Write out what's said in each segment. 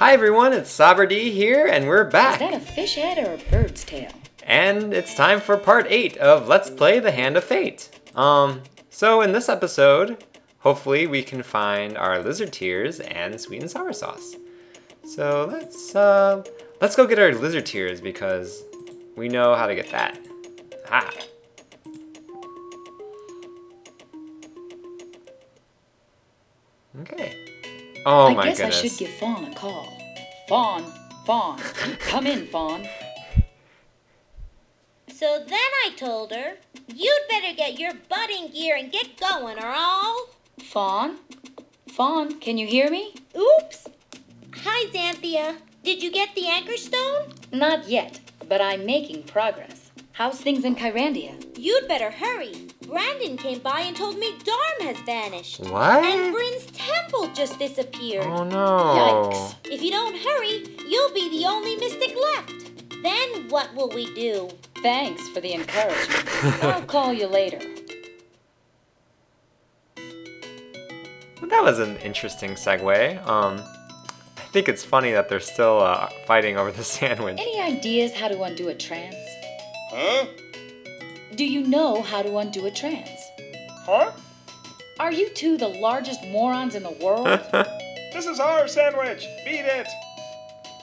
Hi everyone, it's Saber D here, and we're back. Is that a fish head or a bird's tail? And it's time for part 8 of Let's Play the Hand of Fate. Um, so in this episode, hopefully we can find our lizard tears and sweet and sour sauce. So let's uh let's go get our lizard tears because we know how to get that. Ah. Okay. Oh I my guess goodness. I should give Faun a call. Faun, Faun, come in, Faun. So then I told her, you'd better get your butt in gear and get going, or I'll. Faun, Faun, can you hear me? Oops! Hi, Zanthia. Did you get the anchor stone? Not yet, but I'm making progress. How's things in Kyrandia? You'd better hurry. Brandon came by and told me Darm has vanished. What? And Brynn's temple just disappeared. Oh no. Yikes. If you don't hurry, you'll be the only mystic left. Then what will we do? Thanks for the encouragement. I'll call you later. That was an interesting segue. Um, I think it's funny that they're still uh, fighting over the sandwich. Any ideas how to undo a trance? Huh? Do you know how to undo a trance? Huh? Are you two the largest morons in the world? This is our sandwich. Beat it.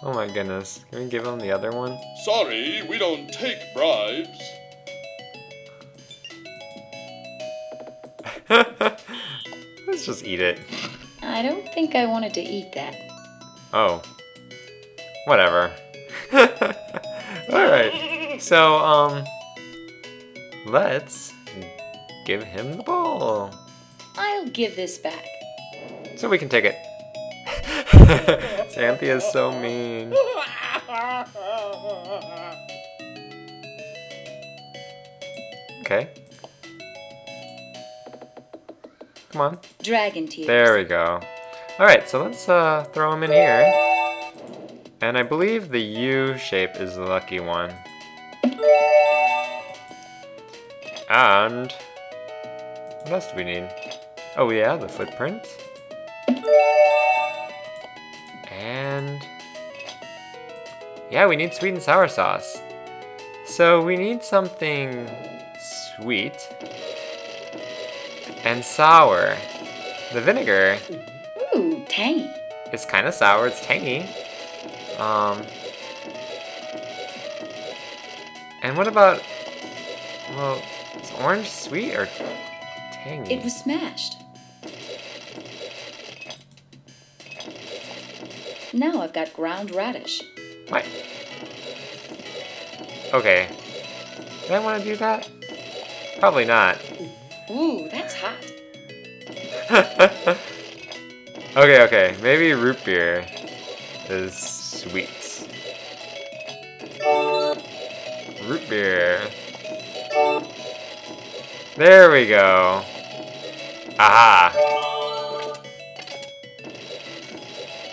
oh my goodness. Can we give him the other one? Sorry, we don't take bribes. Let's just eat it. I don't think I wanted to eat that. Oh. Whatever. Alright. So, um, let's give him the ball. I'll give this back. So we can take it. Zanthia is so mean. Okay. Come on. Dragon tears. There we go. Alright, so let's uh, throw him in here. And I believe the U shape is the lucky one. And what else do we need? Oh yeah, the footprint. And yeah, we need sweet and sour sauce. So we need something sweet and sour. The vinegar Ooh, tangy. is kind of sour. It's tangy. Um, and what about? Well, is orange sweet or tangy? It was smashed. Now I've got ground radish. What? Okay. Did I want to do that? Probably not. Ooh, that's hot. okay, okay. Maybe root beer is sweet. Root beer. There we go. Aha.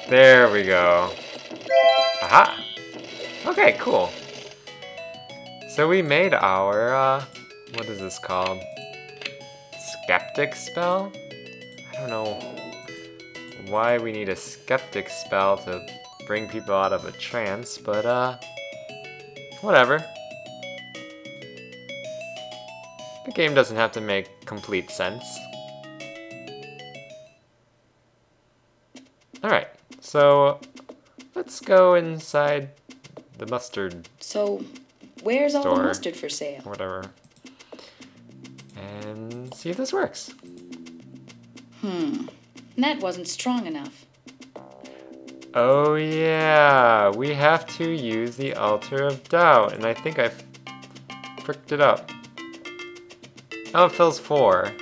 There we go. Aha. Okay, cool. So we made our, uh, what is this called? Skeptic spell? I don't know why we need a skeptic spell to bring people out of a trance, but uh, whatever. Game doesn't have to make complete sense. Alright, so let's go inside the mustard So, where's all the mustard for sale? whatever and see if this works. Hmm, that wasn't strong enough. Oh yeah, we have to use the altar of doubt, and I think I fricked it up. Oh, it fills four.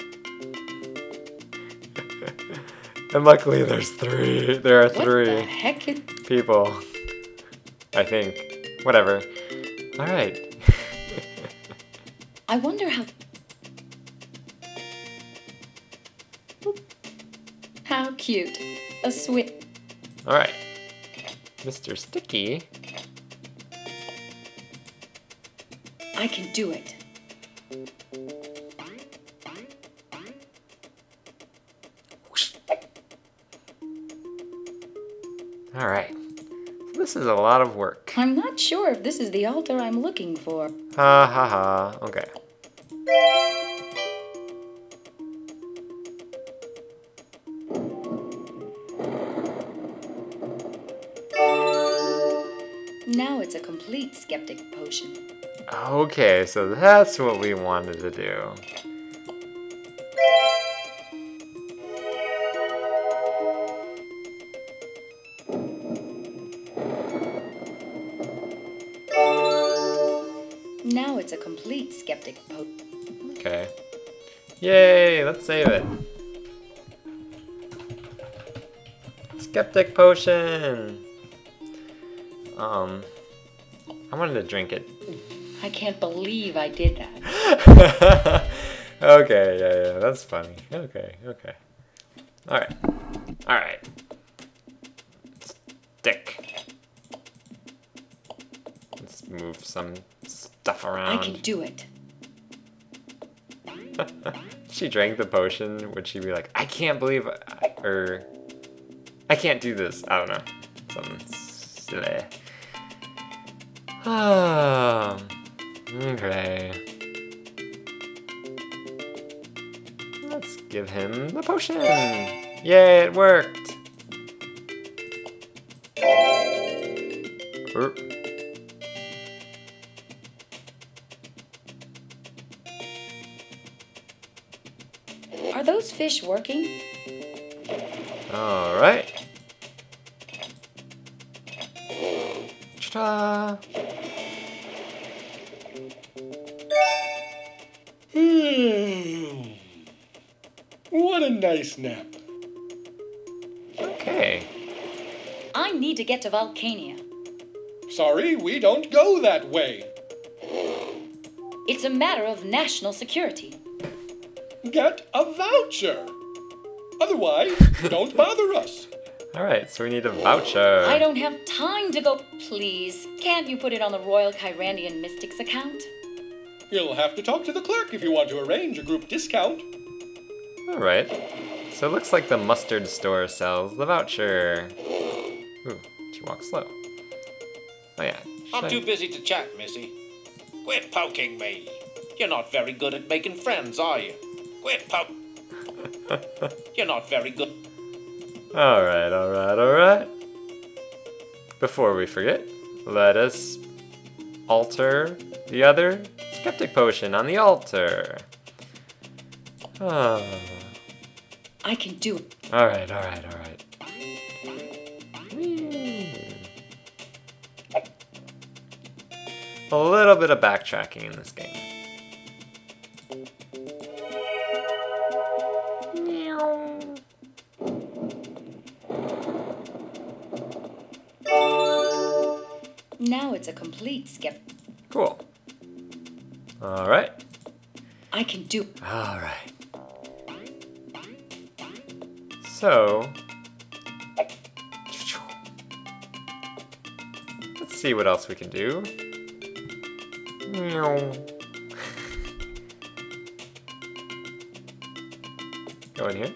and luckily there's three. There are What the three heck? It, people. I think. Whatever. Alright. I wonder how. How cute. A sweet. Alright. Mr. Sticky. I can do it. Alright. This is a lot of work. I'm not sure if this is the altar I'm looking for. Ha ha ha. Okay. Now it's a complete skeptic potion. Okay, so that's what we wanted to do. Skeptic potion. Okay. Yay, let's save it. Skeptic potion. Um, I wanted to drink it. I can't believe I did that. okay, yeah, yeah, that's funny. Okay, okay. Alright. Alright. Stick. Let's move some stuff around. I can do it. she drank the potion, would she be like, I can't believe, I, or I can't do this. I don't know. Something silly. Ah, okay. Let's give him the potion. Yay, it worked. Er, fish working? All right. Ta-da! Hmm. What a nice nap. Okay. I need to get to Volcania. Sorry, we don't go that way. It's a matter of national security. Get a voucher. Otherwise, don't bother us. All right, so we need a voucher. I don't have time to go. Please, can't you put it on the Royal Kyrandian Mystics account? You'll have to talk to the clerk if you want to arrange a group discount. All right. So it looks like the mustard store sells the voucher. Ooh, she walks slow. Oh yeah. I'm should too busy to chat, Missy. Quit poking me. You're not very good at making friends, are you? Quit poke. You're not very good. All right, all right, all right. Before we forget, let us alter the other skeptic potion on the altar. Ah. I can do it. All right, all right, all right. A little bit of backtracking in this game. Now it's a complete skip. Cool. All right. I can do All right. So, let's see what else we can do. Go in here.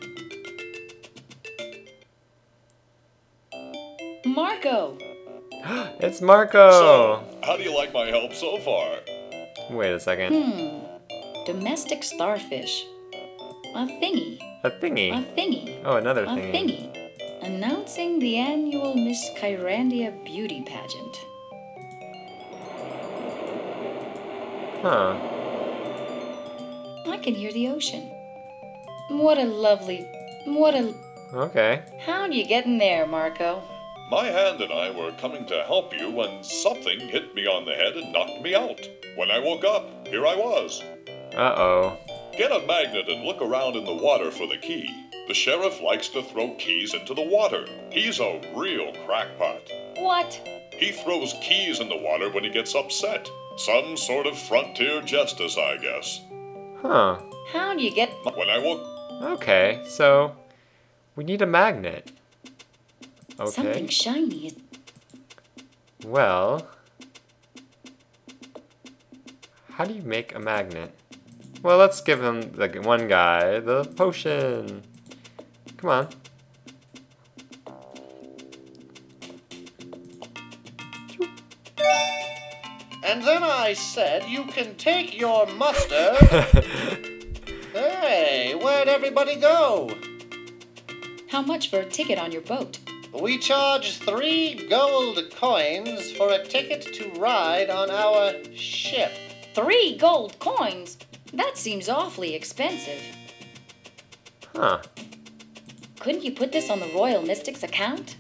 Marko! It's Marko. So, how do you like my help so far? Wait a second. Hmm. Domestic starfish. A thingy. A thingy? A thingy. thingy. Oh, another A thingy. thingy. Announcing the annual Miss Kyrandia beauty pageant. Huh. I can hear the ocean. What a lovely. What a. Okay. How'd you get in there, Marko? My hand and I were coming to help you when something hit me on the head and knocked me out. When I woke up, here I was. Uh oh. Get a magnet and look around in the water for the key. The sheriff likes to throw keys into the water. He's a real crackpot. What? He throws keys in the water when he gets upset. Some sort of frontier justice, I guess. Huh. How do you get. When I woke Okay, so we need a magnet. Okay. Something shiny. Well, how do you make a magnet? Well, let's give him the one guy the potion. Come on. And then I said, you can take your mustard. hey, where'd everybody go? How much for a ticket on your boat? We charge three gold coins for a ticket to ride on our ship. Three gold coins? That seems awfully expensive. huh. Couldn't you put this on the Royal Mystics account?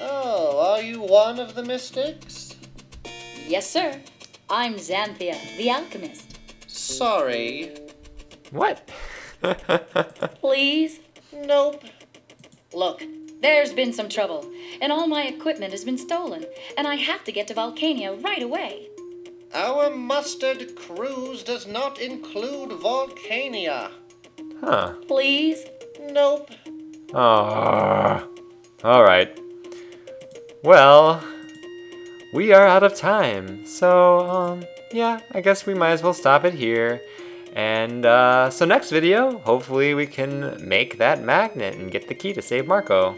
Oh, are you one of the mystics? Yes, sir. I'm Zanthia, the alchemist. Sorry. What? Please? Nope. Look, there's been some trouble, and all my equipment has been stolen, and I have to get to Volcania right away. Our mustard cruise does not include Volcania. huh. Please? Nope. Ah. All right. Well, we are out of time. So, um, yeah, I guess we might as well stop it here. And uh, so next video, hopefully we can make that magnet and get the key to save Marko.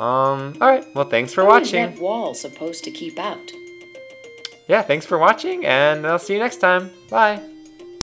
Um, all right. Well, thanks for is watching. that wall supposed to keep out? Yeah, thanks for watching, and I'll see you next time. Bye.